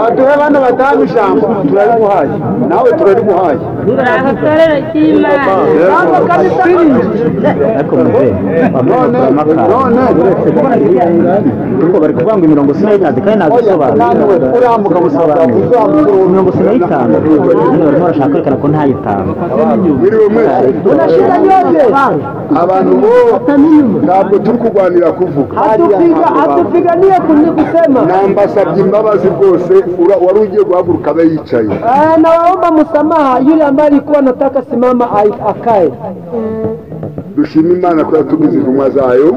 Baduhe bana batanu ijambo turarimuhaye nawe turarimuhaye bari kuvuga ngo imirongo sinayinazi kandi urambuka musabwa imirongo sinayitanga barimo barashaka kwerekana ko ntayitanga abantu ntabwo turi kurwanira kuvuga. Hatupiganie kusema nambasabye imbabazi rwose wari ugiye guhaguruka abe yicaye. Eh, nawaomba msamaha yule ambaye alikuwa anataka simama akae. dushima imana ko yatugize intumwa zayo.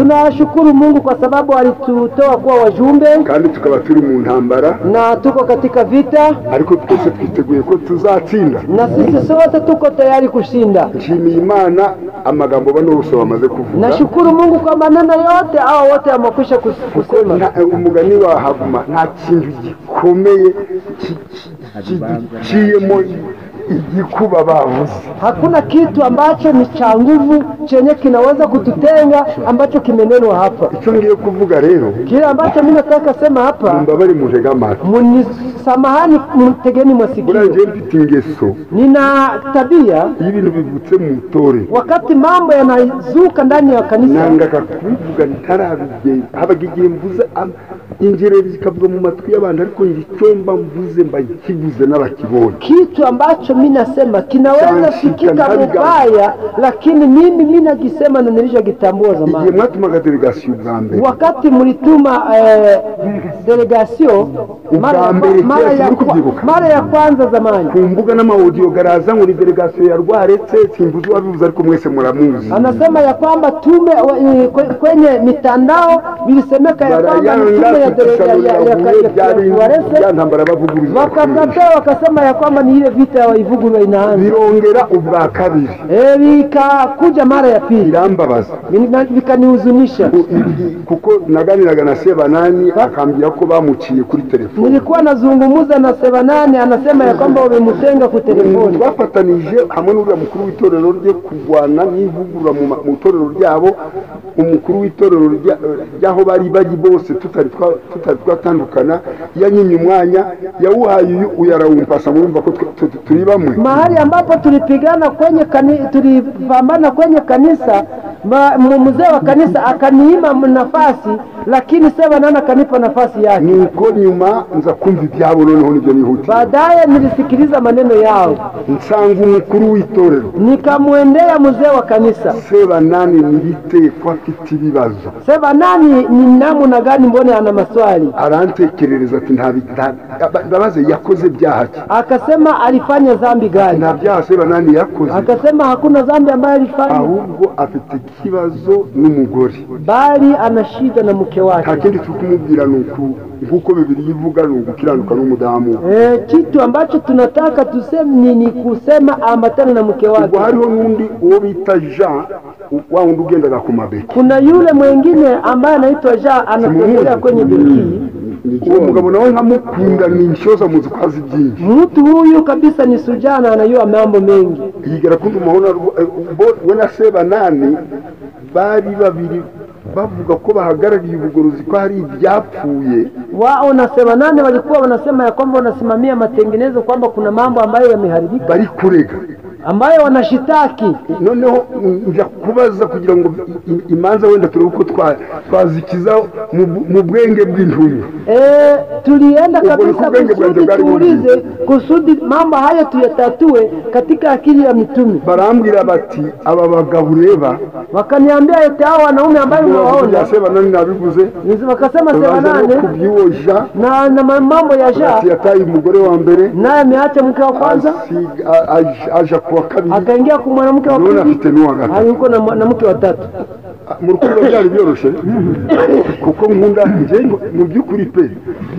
Tunashukuru Mungu kwa sababu alitutoa kuwa wajumbe kandi tukaba turi mu ntambara na tuko katika vita ariko twese twiteguye ko tuzatsinda na sisi sote tuko tayari kushinda. nshimiye imana amagambo bano bose bamaze kuvuga Nashukuru Mungu kwa maneno yote hao wote amakwisha kus- kusema. na umugani wa haguma nta kintu gikomeye ki- ki- kigiciyemo igikuba bavuze. Hakuna kitu ambacho ni cha nguvu chenye kinaweza kututenga ambacho kimenenwa hapa. icyo ngiye kuvuga rero. Kile ambacho mimi nataka sema hapa, mbabare mujega muni munisamahani, mtegeni mwasikio. Bora je mfite ingeso Nina tabia ibintu bivutse mu tore, wakati mambo yanazuka ndani ya kanisa. Nanga kakuvuga ntarabije habagije mvuze ingereri zikavuga mu matwi y'abantu ariko icyo mba mvuze mba kivuze n'abakibonye kitu ambacho mi nasema kinaweza fikika mubaya, lakini mimi mi nakisema na nilishakitambua zamani. mwatumaga delegasiyo bwa mbere. Wakati mlituma eh, delegasio mara ya, mara, ya, mara ya kwanza zamani, ku mbuga maudio garaza ngo ni delegasiyo ya rwaretse simvuze uwabivuze ariko mwese muramuzi. Anasema ya kwamba tume kwenye mitandao vilisemeka ya kwamba tume ya, barayanga dele- ya, ya, ya, ya, ya, ya, byari ya, ya ntambara bavuguriza wakakataa wakasema ya kwamba ni ile vita ya Waivugurwa inaanza. birongera ubwa kabiri. Eh, vikakuja mara ya pili. Irambabaza i- kuko naganiraga na sebanani akambwira ko bamuciye kuri telefoni Nilikuwa nazungumuza na Sebanani, anasema ya kwamba wamemutenga ku telefoni. twafatanije hamwe n'uriya mukuru w'itorero rye kurwana n'ivugurura mu itorero ryabo umukuru w'itorero rya- ry'aho bari bari bose tutari twa- tutari tandukana yanyimye umwanya yawuhaye uyu uyarawumpasa murumva ko turi bamwe Mahali ambapo tulipigana kwenye kanisa tulipambana kwenye kanisa mzee wa kanisa akaniima nafasi, lakini Sebanani kanipa nafasi yake. nuko nyuma nza kumva ibyabo noneho nibyo nihuti. Baadaye nilisikiliza maneno yao, nsanga umukuru w'itorero nikamwendea mzee wa kanisa. sebanani nilite ko afite ibibazo Sebanani ni namna gani? Mbone ana maswali arantekerereza ati nta ndabaze yakoze byaha ki? Akasema alifanya dhambi gani? nta byaha sebanani yakoze? Akasema hakuna dhambi ambayo alifanya, ahubwo afite ikibazo n'umugore. Bali ana shida na mke nta wake. kindi tukumubwira kumubwira ni uku nk'uko bibiri ivuga ni ugukiranuka n'umudamu eh, kitu ambacho tunataka tuseme ni, ni kusema ambatane na mke ubwo wake. hariho n'undi uwo bita jean wa wundi ugendaga ku mabeki Kuna yule mwingine ambaye anaitwa Jean anatembea kwenye benki. uwo mugabo nawe nkamukunda ni inshoza muzi ko azi byinshi Mtu huyu kabisa ni sujana, anayua mambo mengi. yigera kundi umubona we na sebanani bari babiri bavuga ko bahagarariye ubugorozi ko hari ibyapfuye. Wao nasema nane walikuwa wanasema ya kwamba wanasimamia matengenezo, kwamba kuna mambo ambayo yameharibika. Bari kurega. Ambayo wanashitaki. noneho njya kubaza kugira ngo imanza wenda turebe uko twazikiza mu bwenge bw'intumwa. E, tulienda kabisa kusudi tuulize kusudi mambo hayo tuyatatue katika akili ya mitume. barambwira bati aba bagabo ureba. Wakaniambia eti hao wanaume ambayo unawaona, sebanani nabivuze baza no Sebanane kubyiwoja. Na, na mambo ya Jean yataye umugore wa mbere. Naye ameacha mke wa kwanza? Aja ku wa kabiri. Akaingia kwa mwanamke wa pili? afite n'uwa gatatu hayuko na mwanamke wa tatu. mu rukundo byari byoroshye kuko nkunda mu by'ukuri pe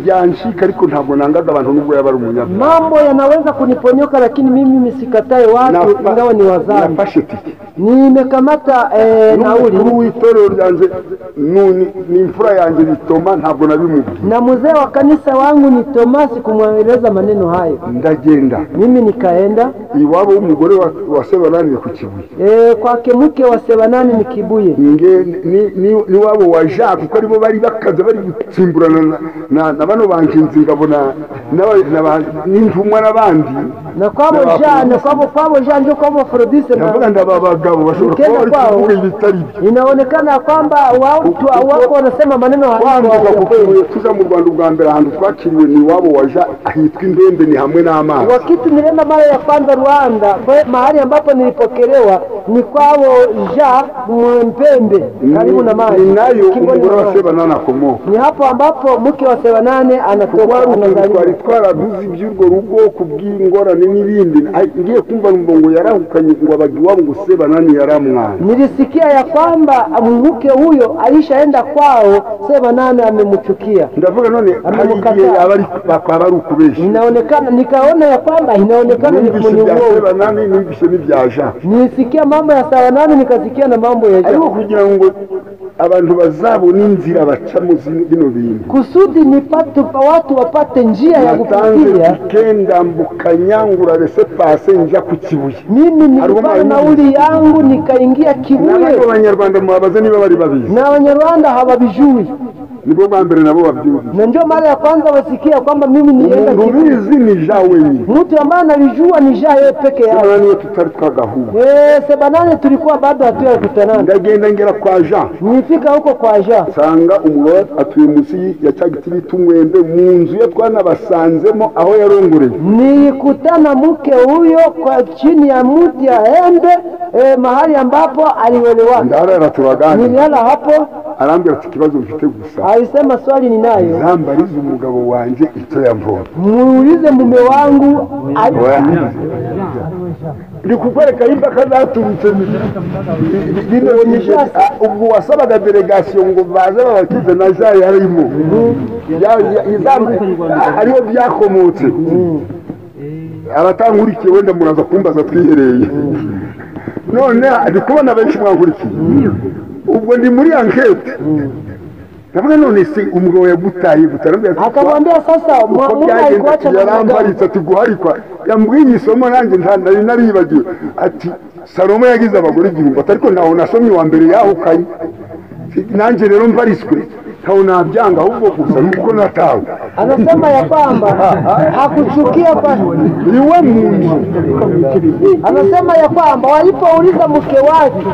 byanshika ariko ntabwo nangaga abantu nubwo yaba ari umunyabyaha. Mambo yanaweza kuniponyoka lakini mimi misikatae watu ingawa ni wazani. nafashe tike. Nimekamata eh, nauli. n'umukuru w'itorero ryanjye ni- ni imfura yanjye bitoma ntabwo nabimubwiye. Na mzee wa kanisa wangu ni Tomasi kumweleza maneno hayo. Ndagenda. Mimi nikaenda. Iwabo w'umugore wa, wa sebananiye ku kibuye. E, kwake mke wa Sebanani ni Kibuye. Ni- ni- n'iwabo wa jean kuko ari bo bari bakaza bari gutsimburana na- bano n'aba- n'aba- n'intumwa n'abandi na kwabo kwabo kwabo kwabo Afrodite na bashobora kuvuga ibitari byo inaonekana kwamba watu wako wanasema maneno hayo tuza mu rwanda ubwa mbere ahantu twakiriwe ni wabo waja hitwa indembe ni hamwe n'amazi Wakati nilienda mara ya kwanza Rwanda, mahali ambapo nilipokelewa ni kwao Ja Mpembe, karibu na maji. Ninayo umugore wa maji. sebanani akomoka Ni hapo ambapo mke wa Sebanane anatoka twari anazaliwa. iby'urwo rugo ku bw'ingorane n'ibindi. Ngiye kumva numva ngo yarahukanye ngo abagi wabo ngo sebanani yaramwana Nilisikia ya kwamba mke huyo alishaenda kwao, Sebanane amemchukia. ndavuga none hari abari bakaba ari Inaonekana, nikaona ya kwamba inaonekana ni ibya uongo. n'ibya jean. Nilisikia mambo ya Sebanane, nikasikia na mambo ya ariko kugira ngo abantu bazabona inzira bacamo mu bino bintu. Kusudi nipate watu wapate njia ya kupitia. kenda ndambukanya ngura rese pase nja ku kibuye. Mimi nilipata nauli yangu nikaingia Kibuye. N'abanyarwanda mubabaze niba bari babizi. Na haba hawavijui, nibwo bwa mbere nabo babyumvise na ndio mara ya kwanza wasikia kwamba mimi nienda ubizi ni jean wenyine Mtu ambaye analijua ni Ja yeye peke yake. nani tutari gahu Eh, Sebanane tulikuwa bado hatuyakutanana. ndagenda ngera kwa ja, nifika huko kwa Ja, sanga umuro atuye munsi ya cya giti bita umwembe mu nzu ye twanabasanzemo aho yarongoreye nilikutana mke huyo kwa chini ya mti ya embe eh, mahali ambapo aliwelewa. ndaharara turaganira nilala hapo, arambwira ati ikibazo mfite gusa alisema swali ninayo, zambarize umugabo ito icyo yamvoma muulize mume wangu ali- ndi kukwereka impaka zaturutse bino ubwo wasabaga delegasiyo ngo baze babakize na ja yarimo ariyo byakomotse. Abatankurikiye wenda muraza kumbaza twihereye. None ndi kubona benshi mwankurikiye ubwo ndi muri ankete ndavuga none se umugabo yagutaye gutarambira akamwambia sasa uko mwa- Mungu byagenze alikuacha namna gani? yarambaritse ati guharikwa yambwiye isomo nanjye nta nari naribagiwe. Ati salomo yagize abagore igihumbi ariko ntawe nasomye uwa mbere yahukanye nanjye rero mbariswe janga huko gusa ni na tao. Anasema ya kwamba hakuchukia kwa iwe Mungu. anasema ya kwamba walipouliza mke wake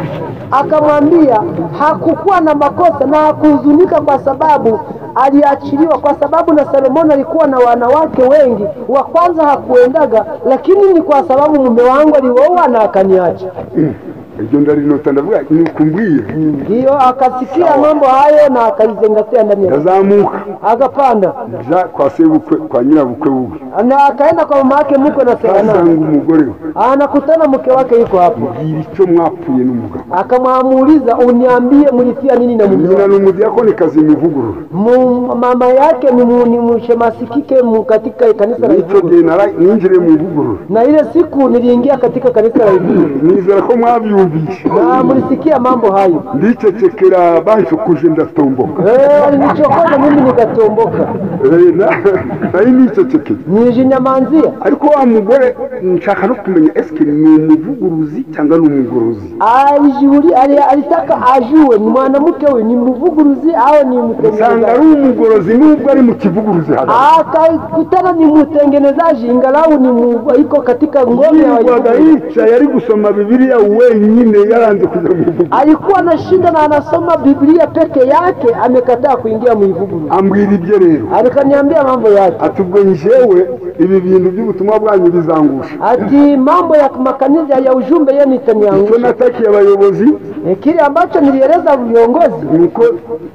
akamwambia hakukuwa na makosa na hakuhuzunika kwa sababu aliachiliwa, kwa sababu na Solomoni alikuwa na wanawake wengi. Wa kwanza hakuendaga, lakini ni kwa sababu mume wangu alioa na akaniacha. Iryo ndarinota ndavuga nikumbwiye. Ngiyo akasikia mambo hayo na akaizingatia ndani yake, ndazamuka. Akapanda za kwa sebukwe kwa nyirabukwe wuwe na akaenda kwa mama yake mkwe na sana asanga mugore anakutana mke wake yuko hapo, ngiricho mwapuye mwapfuye n'umugabo. Akamwamuuliza uniambie mlitia nini na mume nyina yako ni kazi mivuguru mama yake ni, muni mshemasikike katika kanisa la Ivuguru. na ninjire mivuguru Na ile siku niliingia katika kanisa la Ivuguru nizera ko mwabyumvise na mlisikia mambo hayo. ndicecekera banshukuje ndatomboka. Eh, walinichokoza mimi nikatomboka, Eh, na- nari nicecekeye nijinyamanzia. ariko wa mugore nshaka no kumenya eske ni umuvuguruzi cyangwa ni umugorozi ajuri ari alitaka ajue ni mwanamke huyu ni mvuguruzi au ni usanga ari mtengenezaji. umugorozi nubwo ari mu kivuguruzi hagati kutana ni mtengenezaji, ingalau ni iko katika ngome ya wajibu yicaye ari gusoma bibiliya wenyine yaranze kuja ivuguruzi Alikuwa anashinda na anasoma Biblia peke yake, amekataa kuingia mu Ivuguru. ambwira ibyo rero. Akaniambia mambo yake. Ati ubwo njyewe ibi bintu by'ubutumwa bwanyu bizangusha. Ati mambo ya makanisa ya ujumbe yeye icyo nitaniangusha. natakiye abayobozi? E, kile ambacho nilieleza viongozi. Niko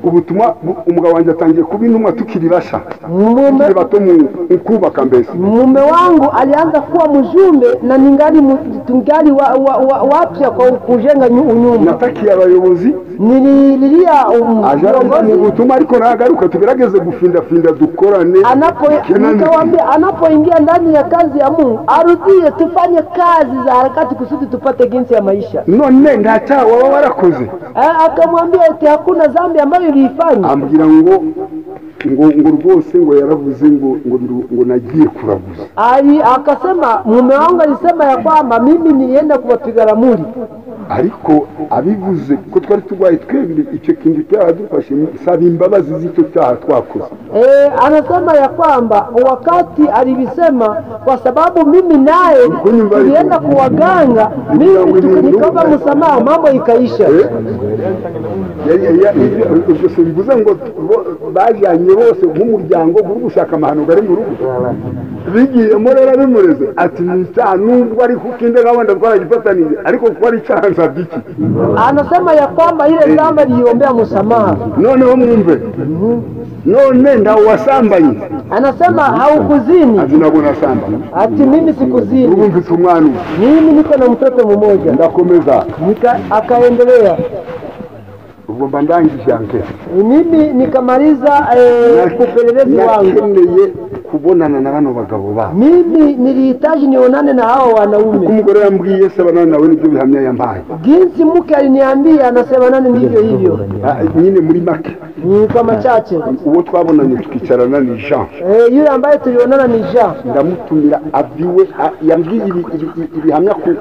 ubutumwa umugabo wanjye atangiye kuba intumwa tukiri basha. Mume, tukiri bato mu kubaka mbese. Mume wangu alianza kuwa mjumbe na ningali tungali wapya wa, wa, wa, kwa kujenga nyu- unyumba. natakiye abayobozi Nilililia um, umuyobozi mu ariko nagaruka tugerageze gufindafinda dukorane nikawaambia anapoingia ndani ya kazi ya Mungu arudie, tufanye kazi za harakati kusudi tupate jinsi ya maisha. none nta cyaha waba warakoze Eh, Akamwambia eti hakuna zambi ambayo uliifanya. ambwira ngo ngo ngo rwose ngo yaravuze ngo ngo ngo nagiye kuraguza ari akasema mume wangu alisema ya kwamba mimi nilienda kuwapiga muri ariko abivuze ko twari turwaye twembi icyo kintu cyaradufashe saba imbabazi z'icyo cyaha twakoze eh anasema ya kwamba wakati alivisema kwa sababu mimi naye nilienda kuwaganga, mimi tukanikaba msamaha, mambo ikaisha. Ibyo- ngo bo- bajyanye bose nk'umuryango uri gushaka amahano ari mu rugo. Bigiyemo rero bimureze ati ni icyaha nubwo ari kuko inda wenda twaragifatanije ariko kuko ari icyaha nsabye iki? Anasema ya kwamba ile dhambi aliombea msamaha. noneho mwumve. None nda wasambanye. Anasema haukuzini, ati ntabwo nasambanye. Ati mimi sikuzini, ubu mfite umwana mimi niko na mtoto mmoja. ndakomeza. Nika, akaendelea ubwo mba ndangije ankete mimi nikamaliza eh, upelelezi wangu. nakeneye kubonana na bano bagabo babo Mimi nilihitaji nionane na hao wanaume. umugore yambwiye se banana nawe ni byo bihamya yambaye Jinsi mke aliniambia, anasema nani ndivyo hivyo. Ah, nyine muri make Ni kwa machache uwo twabonanye tukicarana ni jean eh, yule ambaye tulionana ni Jean. ndamutumira abiwe a- yambwiye ibi- ibi- ibi- ibihamya ku-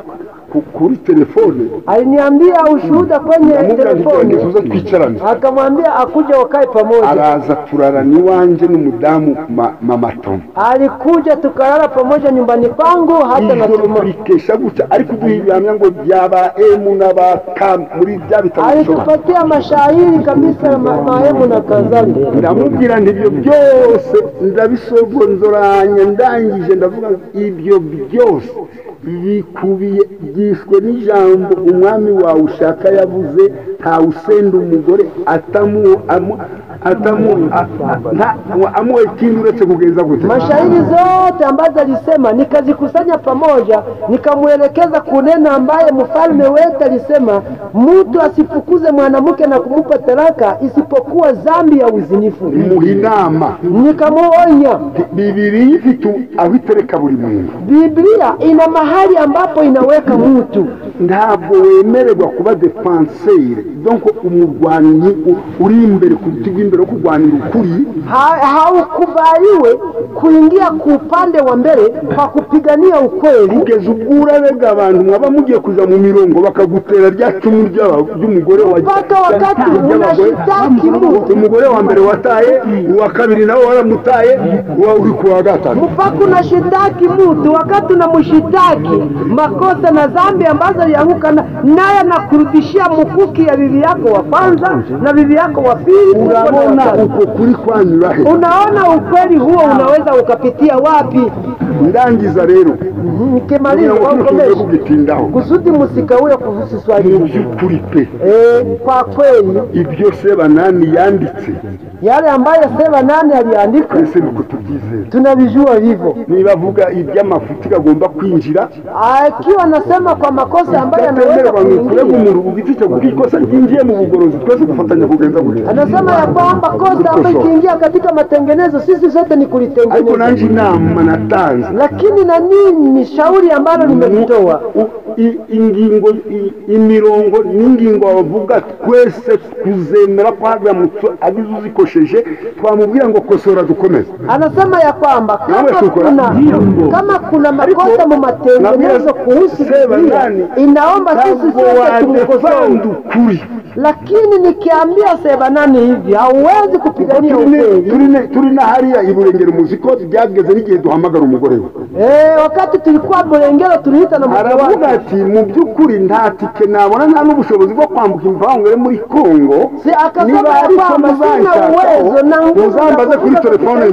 kuri telefone Aliniambia ushuhuda kwenye ndamubwira nti telefoni, tuze twicarane akamwambia akuja wakae pamoja. araza turarana iwanjye n'umudamu ma- mama tom Alikuja tukalala pamoja nyumbani kwangu, hata na ijoro Tuma. turikesha gutya ariko uduha ibihamya ngo byaba emu n'aba ka muri bya bitabo Alitupatia mashairi kabisa, ma- mahemu na kadhalika. ndamubwira nti ibyo byose ndabisogonzoranya ndangije ndavuga ibyo byose bikubiye byishwe n'ijambo umwami wawe ushaka yavuze ntawusenda umugore atamu amu- atamu a- a- nta- amuha ikindi uretse kugenza gute? Mashairi zote ambazo alisema nikazikusanya pamoja, nikamwelekeza kunena ambaye mfalme wetu alisema, mtu asifukuze mwanamke na kumupa talaka isipokuwa zambi ya uzinifu. Muhinama. Nikamuonya, bibiri ifite aho itereka buri muntu Biblia ina mahali ambapo inaweka mtu. Ntabwo wemererwa kuba defanseri donc umurwanyi uri imbere ku ruti rw'imbere wo kurwanira ukuri. Ha- haukubaliwe kuingia ku upande wa mbere kwa kupigania ukweli. Kugeza ubwo urarega abantu mwaba mugiye kuja mu mirongo bakagutera rya cumu ry'umugore wa mpaka wakati unashitaki umugore wa mbere wataye uwa kabiri nawe waramutaye uwa uri ku wa gatatu. Mpaka unashitaki mtu wakati unamshitaki makosa na dhambi ambazo aliangukana naye anakurudishia mukuki ya bibi yako wa kwanza na bibi yako wa pili uko na urabona watatu. uko kuri kwanyura he unaona ukweli huo unaweza ukapitia wapi? Ndangiza rero wakomeshe kugitindaho kusudi musikawe kuhusu swali. Mu by'ukuri pe Eh, kwa kweli. Ibyo sebanani yanditse yale ambayo seba nani aliandika? Ese nuko tubyizera tunavijua hivyo. niba avuga iby'amafuti kagomba kwinjira. Akiwa anasema kwa makosa ambayo ukurega kuingia, umuntu ku giti cye kuko ikosa ryinjiye mu bugorozi. Twese dufatanya kugenza gutya anasema ya kwamba kosa ambayo ikiingia katika matengenezo, sisi sote ni kulitengeneza. nanjye inama natanze Lakini na nini shauri ambalo i- ingingo imirongo n'ingingo bavuga twese kuzemera ko haramutse abize uzikosheje twamubwira ngo kosora dukomeze anasema ya kwamba kama kuna, kama kuna makosa mu kuhusu Seba Biblia, nani? inaomba sisi sote tumkosoe. ukuri Lakini nikiambia Seva nane hivi, hauwezi kupigania ukweli. turi na hariya i burengero muzi ko byageze n'igihe duhamagara umugore we Eh, wakati tulikuwa Burengero tuliita na mke aravuga ati mu by'ukuri nta tike nabona nta n'ubushobozi bwo kwambuka imvangure muri kongo si akasema kwamba sina uwezo na nguvu kuri telefone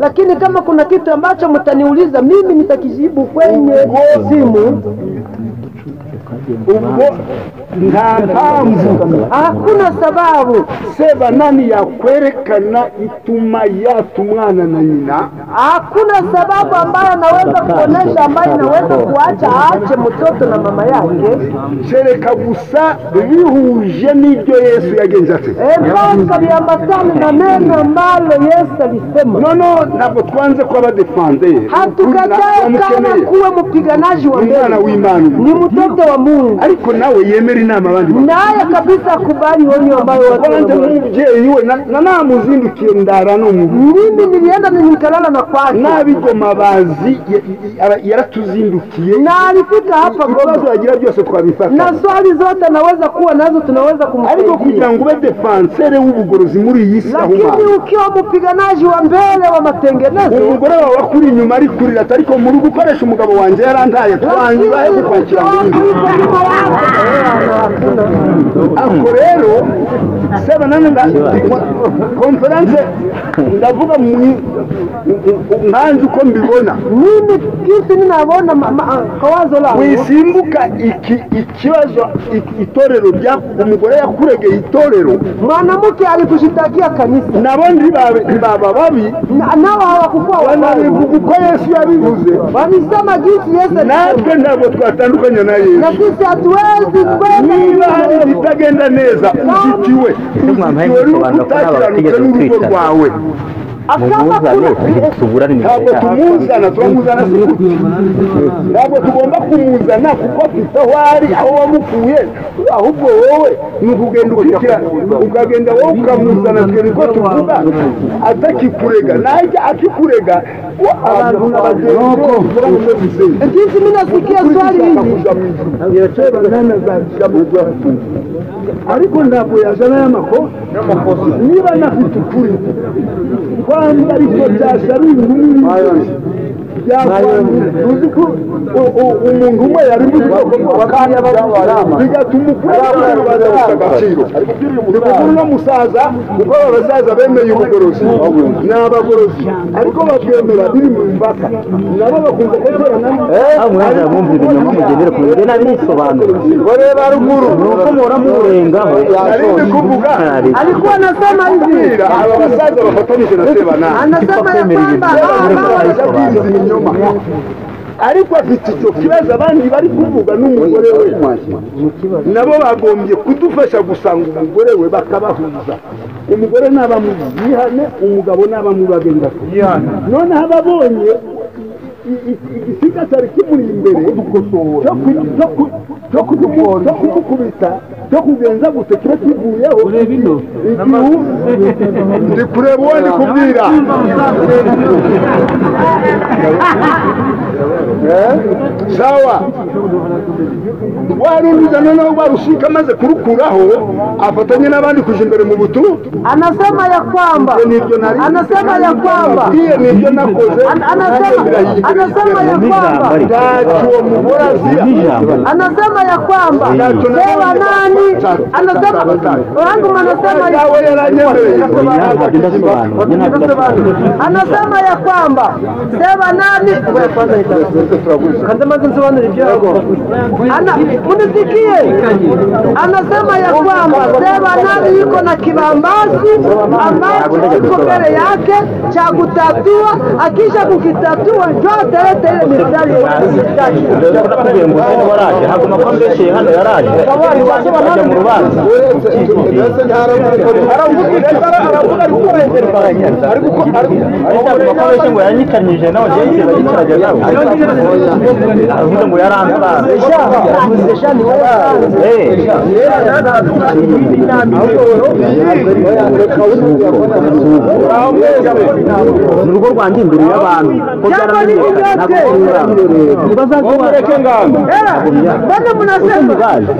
lakini kama kuna kitu ambacho mtaniuliza mimi nitakijibu kwenye simu. Ubwo nta mpamvu hakuna sababu. Sebanani yakwerekana ituma yata umwana na nyina? Hakuna sababu ambayo anaweza kuonesha ambayo inaweza kuacha aache mtoto na mama yake. Kereka gusa bihuje n'ibyo yesu yagenze ate mpaka biambatane na neno ambalo yesu alisema. Nono ntabwo twanze ko abadefandeye hatukatae kama kuwe mpiganaji wa mbele. ni mtoto wa mungu ariko nawe yemera inama abandi naye kabisa kubali onyo ambayo kwanza wanamwambia. nk'umubyeyi we na- na namuzindukiye ndara no mu mimi nilienda na nikalala na kwake n'abigoma bazi ya- ya- yaratuzindukiye na alifika hapa Goma. yagira byose twabifata na swali zote naweza kuwa nazo tunaweza ariko kumsaidia. Kugira ngo ube defansere w'ubugorozi muri iyi si lakini ukiwa mpiganaji wa mbele wa matengenezo. Umugore wawe akuri inyuma ari kurira ariko muri gukoresha umugabo wanjye yarantaye twanyu bahe kukwakira ngo Hello. Ako rero seba nane konferanse ndavuga nkanjye uko mbibona. Mimi kitu ninabona ma- ma- kwa wazo langu. Wisimbuka iki ikibazo itorero rya umugore yakuregeye itorero. Mwanamke alikushitakia kanisa. Nabo ntibaba babi. Na- nao hawakukuwa wabaya banabivuga uko yesu yabivuze. Walisema jinsi Yesu natwe ntabwo twatandukanye na na yesu sisi hatuwezi kwenda. Niba hari. ibitagenda neza. Ushyigikiwe ushyigikiwe n'urukutakiranuka n'urugo rwawe mumuzane tuburane ntabwo tumuzana turamuzana si gutya ntabwo tugomba kumuzana kuko afite aho ari aho wamukuye ahubwo wowe ni ukugenda ukurikira ukagenda wowe ukamuzana twe niko tuvuga atakikurega najya akikurega abantu bagenzi swali hili ariko ntabwo yazana y'amakosa niba nafite ukuri kwamba ariko byasaba uzi ko umuntu umwe yari mu bwoko bw'abakandida bigatuma ukuri abanyarwanda bafite agaciro ni kuko uno musaza kuko aba basaza bemeye ubugorozi ni abagorozi ariko babwemera biri mu mipaka nabo bakunze kuterana mwumva ibinyoma mugendera ku bigena nisobanura ngo reba ruguru nuko muhora murengaho narinde kuvuga ariko anasema hivi aba basaza bafatanije na sebana anasema ya kwamba hawa ariko afite icyo kibazo abandi bari kuvuga n'umugore we nabo bagombye kudufasha gusanga umugore we bakabahuza umugore naba mu bwihane umugabo naba mu babengako noneho ababonye i- i- igisiga cyari kimuri imbere cyo kumukubita cyo kugenza gute kiba kivuyeho. Igihu ndi kureba uwo ndi kubwira sawa. Waruruza noneho warushika amaze kurukuraho afatanye n'abandi kuja imbere mu butu? Anasema ya kwamba. Anasema ya kwamba. Nibyo nakoze. Anasema anasema ya kwamba. Anasema ya kwamba. Nani anasema wangu anasema anasema ya kwamba sema nani? Munisikie anasema ya kwamba sema nani yuko na kibambazi ambacho iko mbele yake cha kutatua. Akisha kukitatua njo ataleta ile mistari nakubwiye ngo se waraje haguma ko mbeshye hano yaraje ajya mu rubanza ariko haguma ko mbeshye ngo yanyikanyije nawe njyewe bagikirajya nawe aravuga ngo yaranzara ni urugo rwanjye imbere y'abantu ko byaramenyekana ntabwo Jambo hili ntibazakuba ngamba bana mnasema ugaje